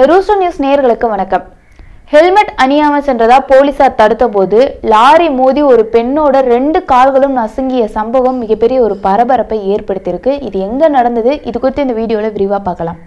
இந்த ரூஸ்டோ நியூஸ் நேர்களுக்கு வணக்கம். ஹெல்மெட் அணியாமல் சென்றதா போலீசார் தடுத்த போது லாரி மோதி ஒரு பெண்ணோட ரெண்டு கால்களும் நசுங்கிய சம்பவம் மிகப்பெரிய ஒரு பரபரப்பை ஏற்படுத்தியிருக்கு. இது எங்க நடந்தது? இது குறித்து இந்த வீடியோவில் விரிவா பார்க்கலாம்.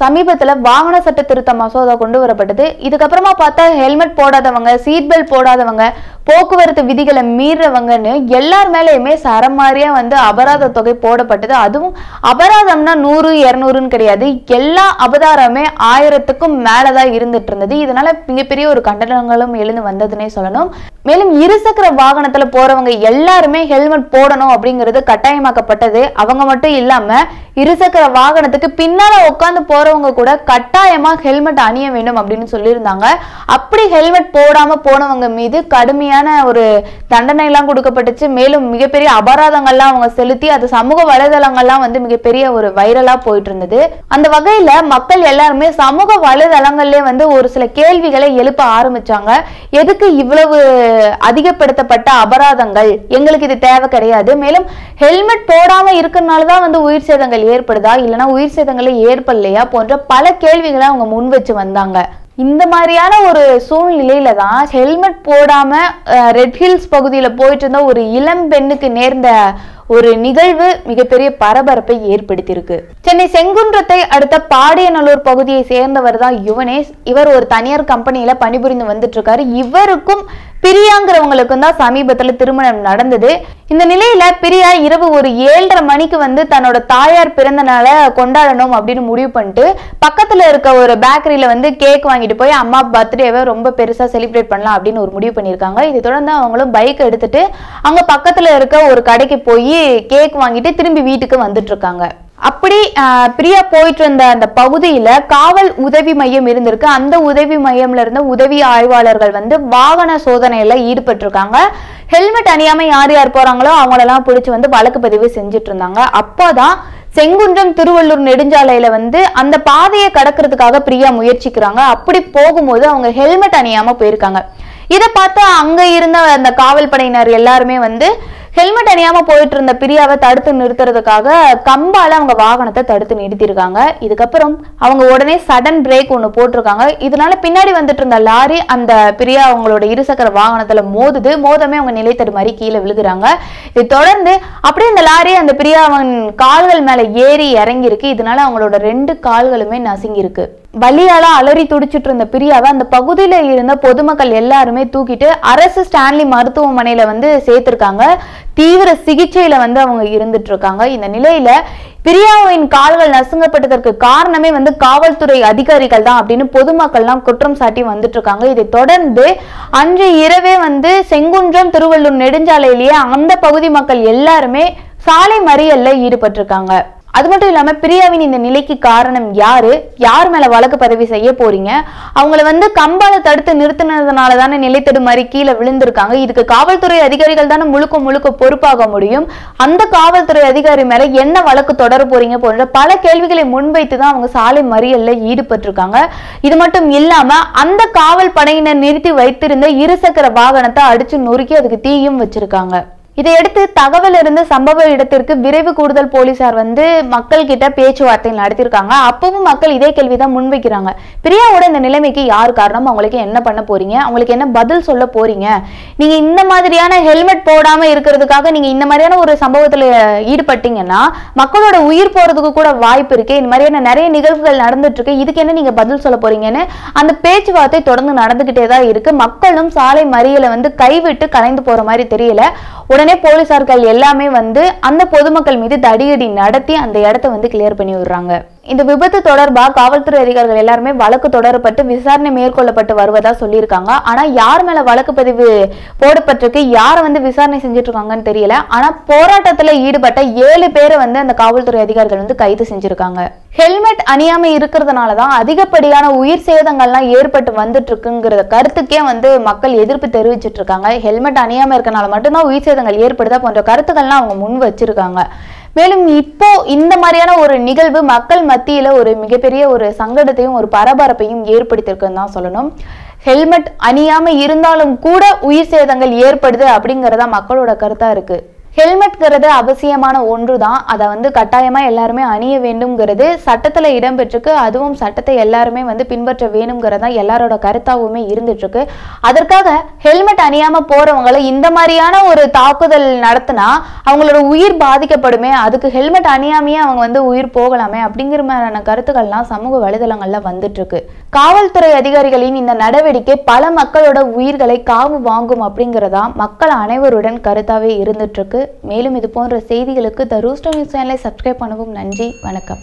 சமீபத்துல வாகன சட்ட திருத்த மசோதா கொண்டு வரப்பட்டது. இதுக்கப்புறமா பார்த்தா ஹெல்மெட் போடாதவங்க சீட் பெல்ட் போடாதவங்க போக்குவரத்து விதிகளை மீறவங்கன்னு எல்லார் மேலேயுமே சரமாரியா வந்து அபராத தொகை போடப்பட்டது. அதுவும் அபராதம்னா நூறு இரநூறுன்னு கிடையாது. எல்லா அபராதமே ஆயிரத்துக்கும் மேலதான் இருந்துட்டு இருந்தது. இதனால மிகப்பெரிய ஒரு கண்டனங்களும் எழுந்து வந்ததுன்னே சொல்லணும். மேலும் இருசக்கர வாகனத்துல போறவங்க எல்லாருமே ஹெல்மெட் போடணும் அப்படிங்கிறது கட்டாயமாக்கப்பட்டது. அவங்க மட்டும் இல்லாம இருசக்கர வாகனத்துக்கு பின்னால உட்காந்து போறவங்க கூட கட்டாயமா ஹெல்மெட் அணிய வேண்டும் அப்படின்னு சொல்லியிருந்தாங்க. அப்படி ஹெல்மெட் போடாம போனவங்க மீது கடுமையான ஒரு தண்டனை எல்லாம் கொடுக்கப்பட்டுச்சு. மேலும் மிகப்பெரிய அபராதங்கள்லாம் அவங்க செலுத்தி அது சமூக வலைதளங்கள்லாம் வந்து மிகப்பெரிய ஒரு வைரலா போயிட்டு இருந்தது அந்த வகையில மக்கள் எல்லாருமே சமூக வலைதளங்கள்லயே வந்து ஒரு சில கேள்விகளை எழுப்ப ஆரம்பிச்சாங்க. எதுக்கு இவ்வளவு அதிகப்படுத்தப்பட்ட அபராதங்கள்? எங்களுக்கு இது தேவை கிடையாது. மேலும் ஹெல்மெட் போடாம இருக்கறனால தான் வந்து உயிர் சேதங்கள் ஏற்படுதா? இல்லைன்னா உயிர் சேதங்களே ஏற்படலையா? போன்ற பல கேள்விகளை அவங்க முன் வச்சு வந்தாங்க. இந்த மாதிரியான ஒரு சூழ்நிலையில தான் ஹெல்மெட் போடாம ரெட் ஹில்ஸ் பகுதியில போயிட்டு இருந்த ஒரு இளம் பெண்ணுக்கு நேர்ந்த ஒரு நிகழ்வு மிகப்பெரிய பரபரப்பை ஏற்படுத்தியிருக்கு. சென்னை செங்குன்றத்தை அடுத்த பாடியநல்லூர் பகுதியை சேர்ந்தவர் தான் யுவனேஷ். இவர் ஒரு தனியார் கம்பெனியில பணிபுரிந்து வந்துட்டு இருக்காரு இவருக்கும் பிரியாங்கிறவங்களுக்கும் தான் சமீபத்துல திருமணம் நடந்தது. இந்த நிலையில பிரியா இரவு ஒரு ஏழரை மணிக்கு வந்து தன்னோட தாயார் பிறந்த நாளை கொண்டாடணும் அப்படின்னு முடிவு பண்ணிட்டு பக்கத்துல இருக்க ஒரு பேக்கரியில வந்து கேக் வாங்கிட்டு போய் அம்மா பர்த்டேவை ரொம்ப பெருசா செலிப்ரேட் பண்ணலாம் அப்படின்னு ஒரு முடிவு பண்ணியிருக்காங்க. இதை தொடர்ந்து அவங்களும் பைக் எடுத்துட்டு அங்க பக்கத்துல இருக்க ஒரு கடைக்கு போய் கேக் வாங்கிட்டு திரும்பி வீட்டுக்கு வந்துட்டு இருக்காங்க அப்படி பிரியா போயிட்டு இருந்த அந்த பகுதியில காவல் உதவி மையம் இருந்திருக்கு. அந்த உதவி மையம்ல இருந்த உதவி ஆய்வாளர்கள் வந்து வாகன சோதனையில ஈடுபட்டிருக்காங்க. ஹெல்மெட் அணியாம யார் யார் போறாங்களோ அவங்களெல்லாம் பிடிச்சு வந்து வழக்கு பதிவு செஞ்சுட்டு இருந்தாங்க அப்போதான் செங்குன்றம் திருவள்ளூர் நெடுஞ்சாலையில வந்து அந்த பாதையை கடக்கிறதுக்காக பிரியா முயற்சிக்கிறாங்க. அப்படி போகும்போது அவங்க ஹெல்மெட் அணியாம போயிருக்காங்க. இதை பார்த்து அங்க இருந்த அந்த காவல் படையினர் எல்லாருமே வந்து ஹெல்மெட் அணியாம போயிட்டு இருந்த பிரியாவை தடுத்து நிறுத்துறதுக்காக கம்பால அவங்க வாகனத்தை தடுத்து நிறுத்திருக்காங்க இதுக்கப்புறம் அவங்க உடனே சடன் பிரேக் ஒன்று போட்டிருக்காங்க. இதனால பின்னாடி வந்துட்டு இருந்த லாரி அந்த பிரியா அவங்களோட இருசக்கர வாகனத்துல மோதுது. மோதமே அவங்க நிலை தடுமாறி கீழே விழுகுறாங்க. இது தொடர்ந்து அப்படியே அந்த லாரி அந்த பிரியாவின் கால்கள் மேல ஏறி இறங்கி இருக்கு இதனால அவங்களோட ரெண்டு கால்களுமே நசுங்கி இருக்கு வலியால அலறி துடிச்சிட்டு இருந்த பிரியாவை அந்த பகுதியில இருந்த பொதுமக்கள் எல்லாருமே தூக்கிட்டு அரசு ஸ்டான்லி மருத்துவமனையில வந்து சேர்த்திருக்காங்க. தீவிர சிகிச்சையில வந்து அவங்க இருந்துட்டு இருக்காங்க. இந்த நிலையில பிரியாவின் கால்கள் நசுங்கப்பட்டதற்கு காரணமே வந்து காவல்துறை அதிகாரிகள் தான் அப்படின்னு பொதுமக்கள்லாம் குற்றம் சாட்டி வந்துட்டு இருக்காங்க. இதை தொடர்ந்து அன்று இரவே வந்து செங்குன்றம் திருவள்ளூர் நெடுஞ்சாலையிலேயே அந்த பகுதி மக்கள் எல்லாருமே சாலை மறியல்ல ஈடுபட்டிருக்காங்க. அது மட்டும் இல்லாம பிரியாவின் இந்த நிலைக்கு காரணம் யாரு? யார் மேல வழக்கு பதிவு செய்ய போறீங்க? அவங்கள வந்து கம்பால தடுத்து நிறுத்தினதுனால தானே நிலைத்தடு மாதிரி கீழே விழுந்திருக்காங்க. இதுக்கு காவல்துறை அதிகாரிகள் தானே முழுக்க முழுக்க பொறுப்பாக முடியும். அந்த காவல்துறை அதிகாரி மேல என்ன வழக்கு தொடர போறீங்க போன்ற பல கேள்விகளை முன்வைத்து தான் அவங்க சாலை மறியல்ல ஈடுபட்டிருக்காங்க. இது மட்டும் இல்லாம அந்த காவல் படையினர் நிறுத்தி வைத்திருந்த இருசக்கர வாகனத்தை அடிச்சு நொறுக்கி அதுக்கு தீயும் வச்சிருக்காங்க. இதையடுத்து தகவல் இருந்து சம்பவ இடத்திற்கு விரைவு கூடுதல் போலீசார் வந்து மக்கள் கிட்ட பேச்சுவார்த்தை நடத்தியிருக்காங்க. அப்பவும் மக்கள் இதே கேள்விதான் முன்வைக்கிறாங்க. பிரியாவோட இந்த நிலைமைக்கு யார் காரணம்? அவங்களுக்கு என்ன பண்ண போறீங்க? அவங்களுக்கு என்ன பதில் சொல்ல போறீங்க? நீங்க இந்த மாதிரியான ஹெல்மெட் போடாம இருக்கிறதுக்காக நீங்க இந்த மாதிரியான ஒரு சம்பவத்துல ஈடுபட்டீங்கன்னா மக்களோட உயிர் போறதுக்கு கூட வாய்ப்பு இருக்கு. இந்த மாதிரியான நிறைய நிகழ்வுகள் நடந்துட்டு இருக்கு இதுக்கு என்ன நீங்க பதில் சொல்ல போறீங்கன்னு அந்த பேச்சுவார்த்தை தொடர்ந்து நடந்துகிட்டே தான் இருக்கு. மக்களும் சாலை மறியலை வந்து கைவிட்டு கலைந்து போற மாதிரி தெரியல. உடனே போலீசார்கள் எல்லாமே வந்து அந்த பொதுமக்கள் மீது தடியடி நடத்தி அந்த இடத்த வந்து கிளியர் பண்ணி விடுறாங்க. இந்த விபத்து தொடர்பாக காவல்துறை அதிகாரிகள் எல்லாருமே வழக்கு தொடரப்பட்டு விசாரணை மேற்கொள்ளப்பட்டு வருவதா சொல்லியிருக்காங்க. ஆனா யார் மேல வழக்கு பதிவு போடப்பட்டிருக்கு? யாரை வந்து விசாரணை செஞ்சுட்டு இருக்காங்கன்னு தெரியல. ஆனா போராட்டத்துல ஈடுபட்ட ஏழு பேரை வந்து அந்த காவல்துறை அதிகாரிகள் வந்து கைது செஞ்சிருக்காங்க. ஹெல்மெட் அணியாம இருக்கிறதுனால தான் அதிகப்படியான உயிர் சேதங்கள்லாம் ஏற்பட்டு வந்துட்டு இருக்குங்கிற கருத்துக்கே வந்து மக்கள் எதிர்ப்பு தெரிவிச்சிட்டு இருக்காங்க ஹெல்மெட் அணியாம இருக்கனால மட்டும்தான் உயிர் சேதங்கள் ஏற்படுதா போன்ற கருத்துக்கள்லாம் அவங்க முன் வச்சிருக்காங்க. மேலும் இப்போ இந்த மாதிரியான ஒரு நிகழ்வு மக்கள் மத்தியில ஒரு மிகப்பெரிய ஒரு சங்கடத்தையும் ஒரு பரபரப்பையும் ஏற்படுத்தியிருக்குன்னு தான் சொல்லணும். ஹெல்மெட் அணியாம இருந்தாலும் கூட உயிர் சேதங்கள் ஏற்படுது அப்படிங்கறதா மக்களோட கருத்தா இருக்கு. ஹெல்மெட்ங்கிறது அவசியமான ஒன்று தான் அதை வந்து கட்டாயமாக எல்லாருமே அணிய வேண்டும்ங்கிறது சட்டத்தில் இடம்பெற்றிருக்கு. அதுவும் சட்டத்தை எல்லாருமே வந்து பின்பற்ற வேணுங்கிறது தான் எல்லாரோட கருத்தாகவுமே இருந்துட்டுருக்கு. அதற்காக ஹெல்மெட் அணியாமல் போகிறவங்களை இந்த மாதிரியான ஒரு தாக்குதல் நடத்தினா அவங்களோட உயிர் பாதிக்கப்படுமே அதுக்கு ஹெல்மெட் அணியாமையே அவங்க வந்து உயிர் போகலாமே அப்படிங்கிற மாதிரியான கருத்துக்கள்லாம் சமூக வலைதளங்களில் வந்துட்டுருக்கு. காவல்துறை அதிகாரிகளின் இந்த நடவடிக்கை பல மக்களோட உயிர்களை காவு வாங்கும் அப்படிங்கிறதா மக்கள் அனைவருடன் கருத்தாவே இருந்துட்டு இருக்கு மேலும் இது போன்ற செய்திகளுக்கு த ரூஸ்டர் நியூஸ் சேனலை சப்ஸ்கிரைப் பண்ணவும் நன்றி. வணக்கம்.